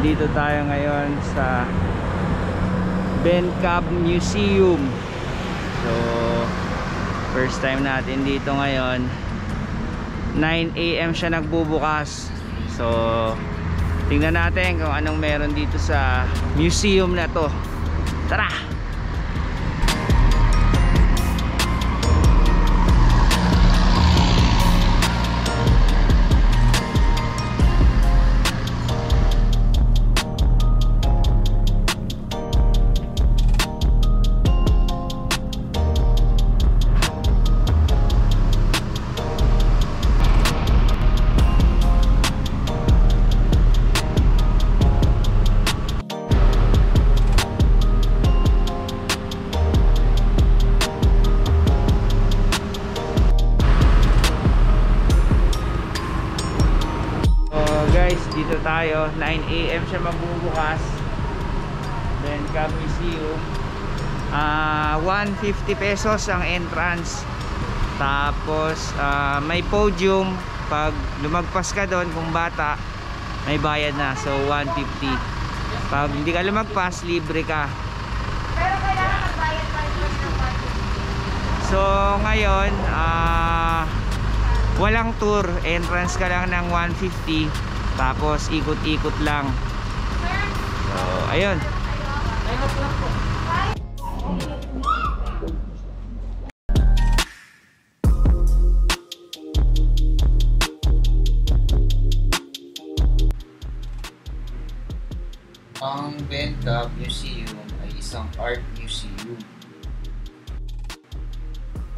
Nandito tayo ngayon sa Bencab Museum. So, first time natin dito ngayon. 9 a.m. siya nagbubukas. So, tingnan natin kung anong meron dito sa museum na to. Tara! Tayo. 9am siya magbubukas. Then Cab Museum. Ah, 150 pesos ang entrance. Tapos ah, may podium pag lumagpas ka doon kung bata, may bayad na. So 150. Pag hindi ka lumagpas, libre ka. Pero kailangan magbayad pa rin ng. So ngayon, ah walang tour, entrance ka lang ng 150 tapos ikot-ikot lang. So ayun. Ang Bencab Museum ay isang art museum.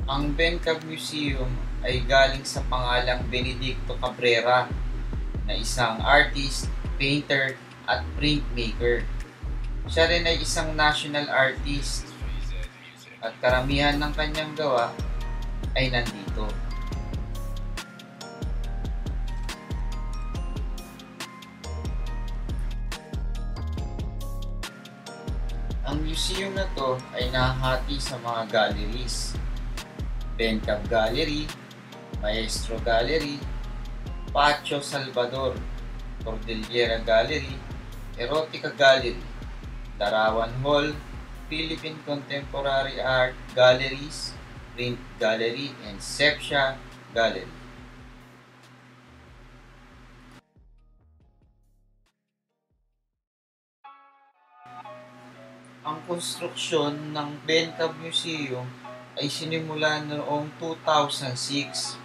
Ang Bencab Museum ay galing sa pangalang Benedicto Cabrera na isang artist, painter, at printmaker. Siya rin ay isang national artist at karamihan ng kanyang gawa ay nandito. Ang museum na to ay nahati sa mga galleries. Bencab Gallery, Maestro Gallery, Pacho Salvador, Cordillera Gallery, Erotica Gallery, Darawan Hall, Philippine Contemporary Art Galleries, Print Gallery, and Sepsia Gallery. Ang konstruksyon ng Bencab Museum ay sinimula noong 2006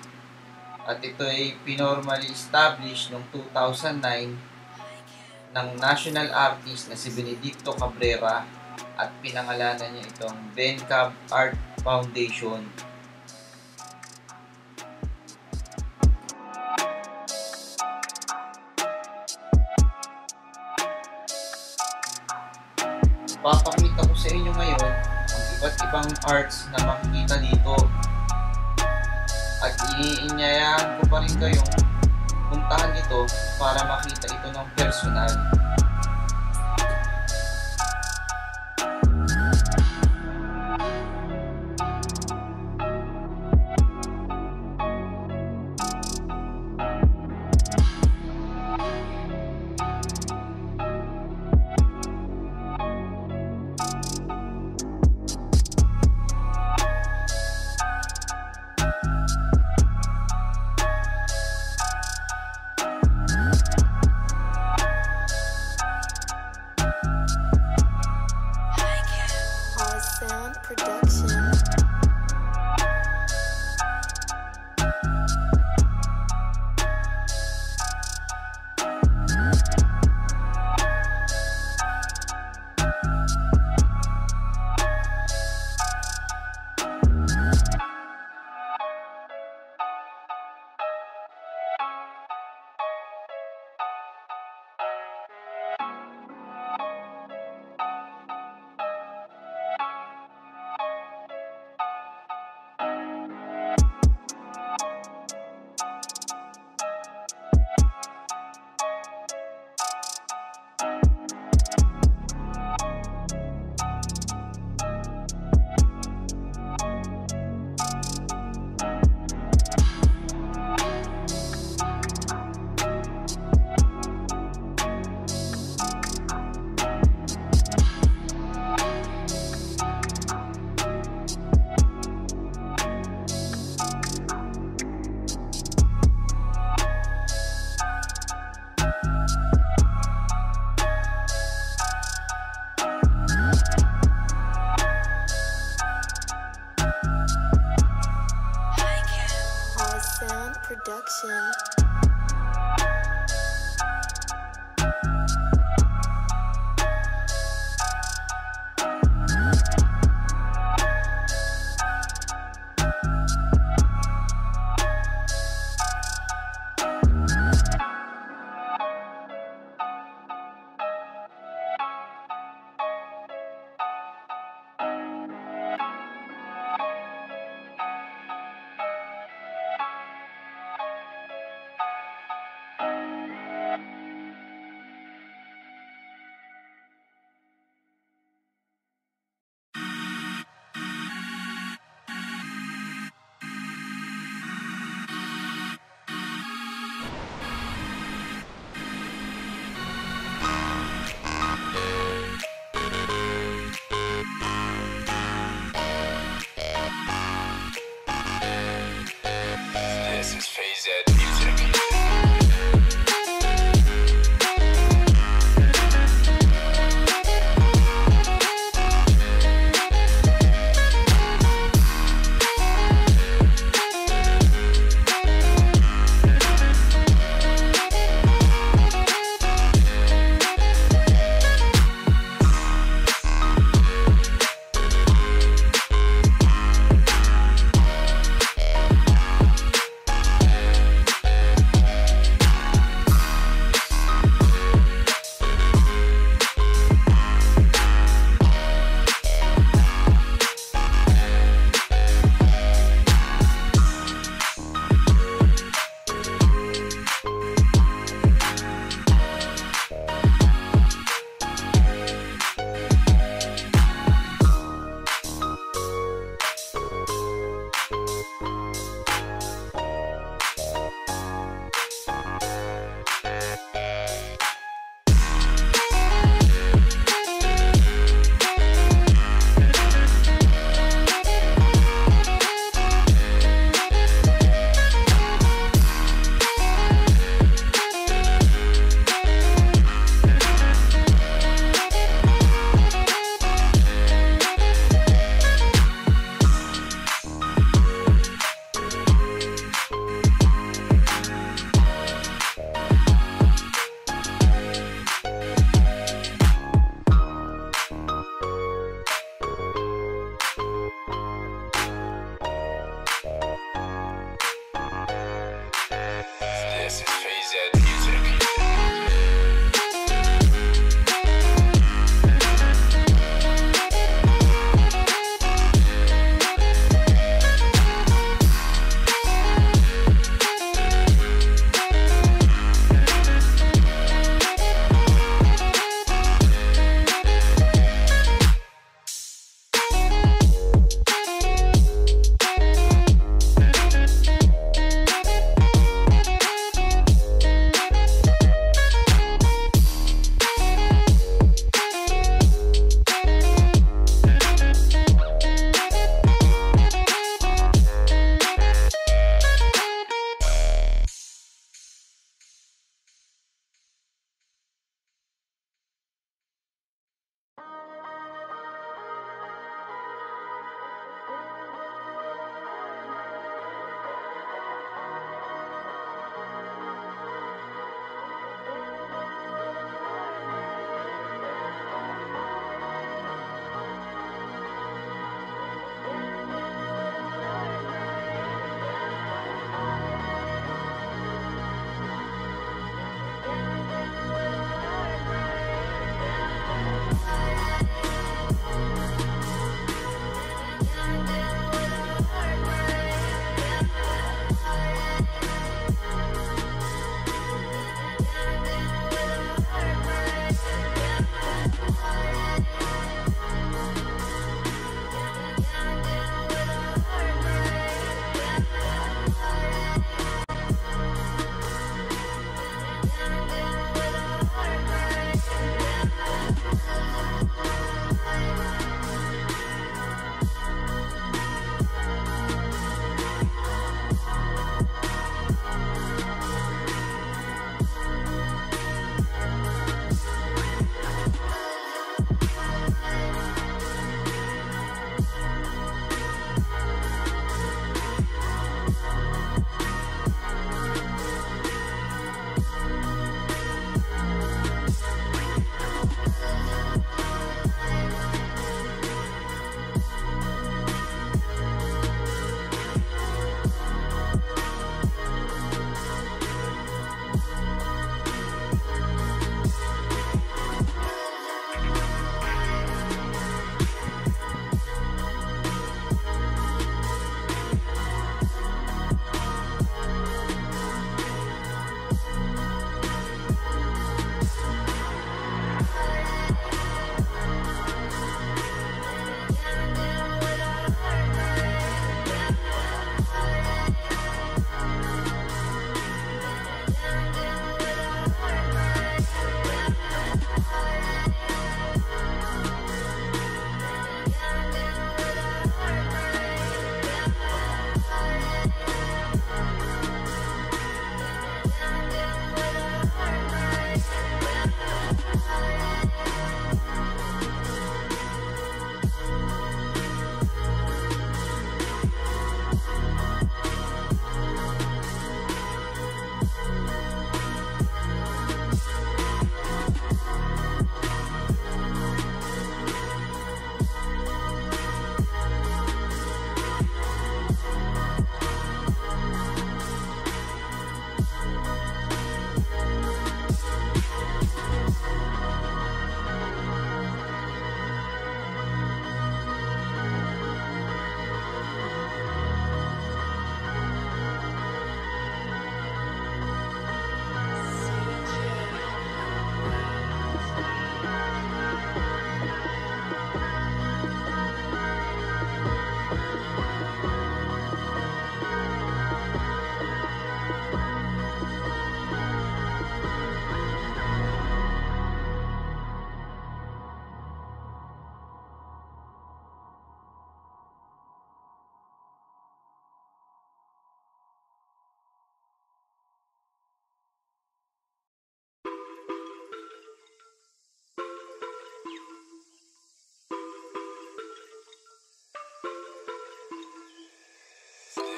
at ito ay pinormally established noong 2009 ng national artist na si Benedicto Cabrera at pinangalanan niya itong Bencab Art Foundation. Papakita ko sa inyo ngayon ang iba't ibang arts na makikita dito. Iniinyayahan ko pa rin kayong puntahan ito para makita ito ng personal.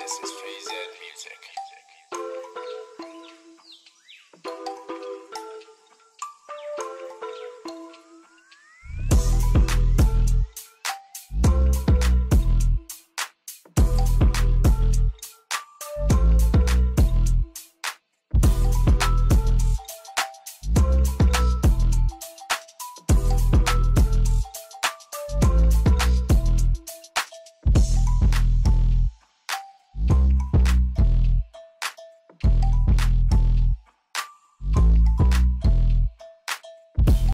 This is 3Z Music.